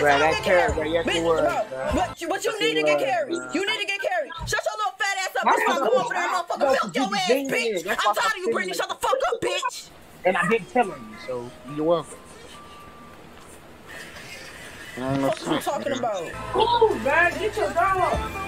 bro. That carry, bro. carried. bruh. Yes, Bitch, it was. But you, but you need to get carried. You need to get carried. Shut your little fat ass up. That's why I come over there and motherfucker milk your ass, bitch. I'm tired of you, Brittany. Shut the fuck up, bitch. And I've been telling you, so you're welcome. What you talking about? Ooh, man. Get your dog.